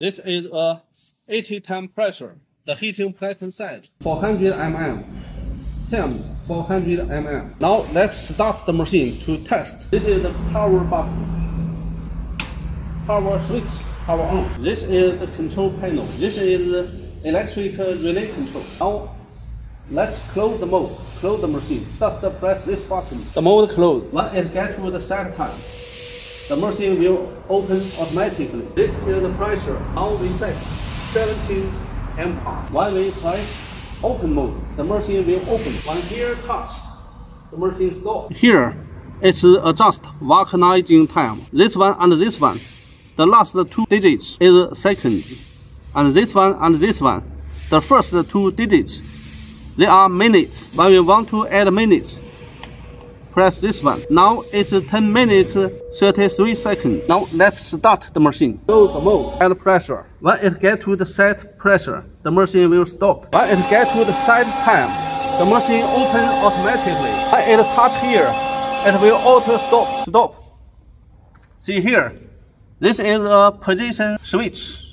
This is a 80 time pressure. The heating plate size 400 mm. Temp 400 mm. Now let's start the machine to test. This is the power button. Power switch, power on. This is the control panel. This is the electric relay control. Now let's close the mold. Close the machine. Just press this button. The mold closed. When it gets to the set time, the machine will open automatically. This is the pressure. Now we set 17 ampere. When we press open mold, the machine will open. When gear touch, the machine stop. Here, it's adjust vulcanizing time. This one and this one. The last two digits is second. And this one and this one. The first two digits, they are minutes. When we want to add minutes, press this one. Now it's 10 minutes 33 seconds. Now let's start the machine. Go the mold and pressure. When it get to the set pressure, the machine will stop. When it get to the set time, the machine open automatically. When it touch here, it will auto stop. Stop. See here, this is a position switch.